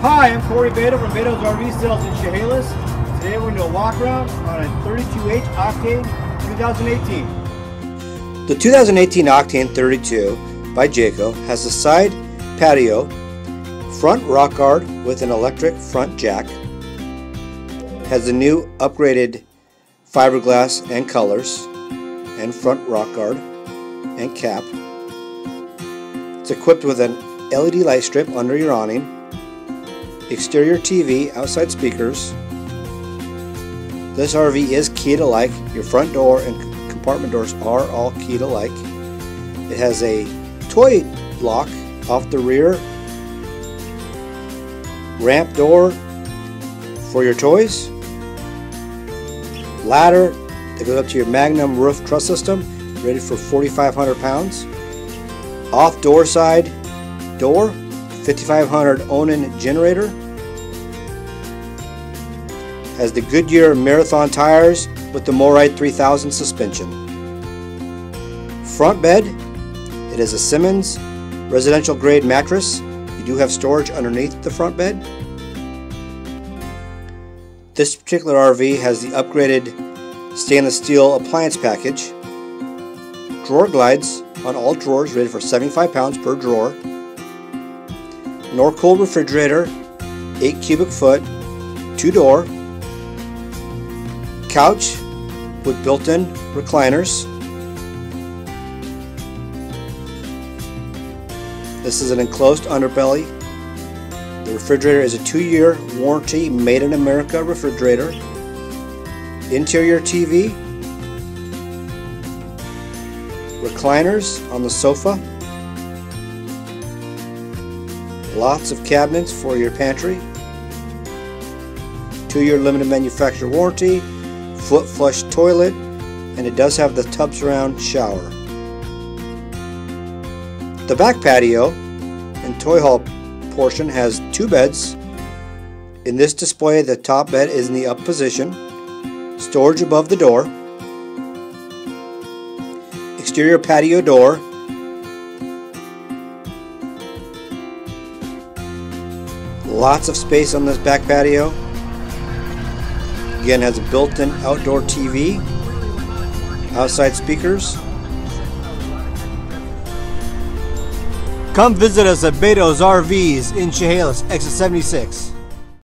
Baydo from Baydo's RV Sales in Chehalis. Today we're going to do a walk around on a 32H Octane 2018. The 2018 Octane 32 by Jayco has a side patio, front rock guard with an electric front jack, has the new upgraded fiberglass and colors, and front rock guard and cap. It's equipped with an LED light strip under your awning, exterior TV, outside speakers. This RV is keyed alike. Your front door and compartment doors are all keyed alike. It has a toy lock off the rear, ramp door for your toys, ladder that goes up to your Magnum roof truss system, rated for 4,500 pounds. Off door side door, 5500 Onan generator. Has the Goodyear Marathon tires with the MORryde 3000 suspension. Front bed, it is a Simmons residential grade mattress. You do have storage underneath the front bed. This particular RV has the upgraded stainless steel appliance package. Drawer glides on all drawers rated for 75 pounds per drawer. Norcold refrigerator, 8 cubic foot, 2 door, couch with built-in recliners. This is an enclosed underbelly. The refrigerator is a two-year warranty made in America refrigerator. Interior TV. Recliners on the sofa. Lots of cabinets for your pantry. Two-year limited manufacturer warranty. Foot flush toilet. And it does have the tub surround shower. The back patio and toy haul portion has two beds. In this display, the top bed is in the up position. Storage above the door. Exterior patio door. Lots of space on this back patio. Again, has a built-in outdoor TV. Outside speakers. Come visit us at Baydo's RVs in Chehalis, exit 76.